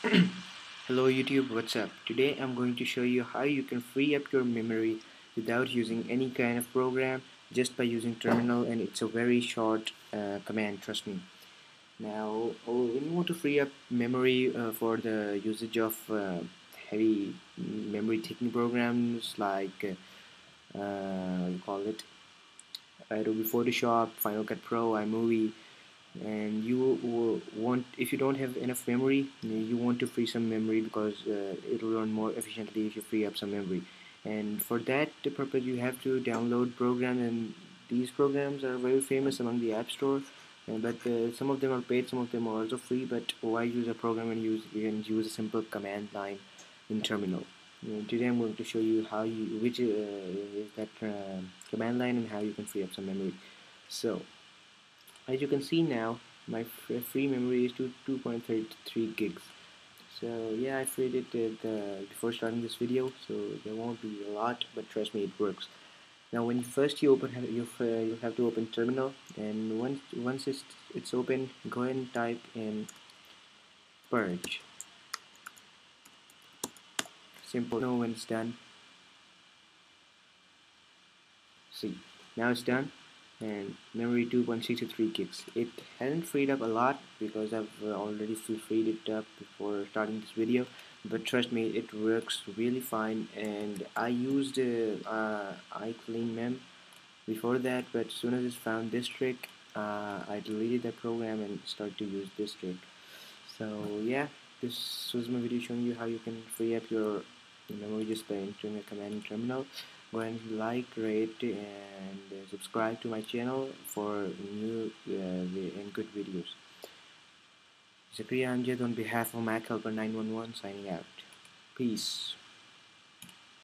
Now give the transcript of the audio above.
Hello YouTube, what's up? Today I'm going to show you how you can free up your memory without using any kind of program just by using terminal and it's a very short uh, command, trust me. Now oh, when you want to free up memory uh, for the usage of uh, heavy memory taking programs like uh, you call it Adobe Photoshop, Final Cut Pro, iMovie and you want if you don't have enough memory you want to free some memory because uh, it will run more efficiently if you free up some memory. And for that purpose you have to download programs and these programs are very famous among the app store but uh, some of them are paid some of them are also free but why use a program and use you can use a simple command line in terminal? Today I'm going to show you how you which uh, is that uh, command line and how you can free up some memory. So as you can see now my free memory is to 2.33 gigs. So yeah I freed it uh, before starting this video so there won't be a lot but trust me it works. Now when first you open you uh, you have to open terminal and once once it's it's open go ahead and type in purge. Simple know when it's done. See now it's done and memory 2.63 gigs it hasn't freed up a lot because I've uh, already freed it up before starting this video but trust me it works really fine. And I used uh, uh, iClean Mem before that but as soon as I found this trick uh, I deleted that program and started to use this trick. So yeah this was my video showing you how you can free up your memory just by entering a command terminal go and like rate and subscribe to my channel for new uh, and good videos. Zakriya Amjad on behalf of Mac Helper 911 signing out. Peace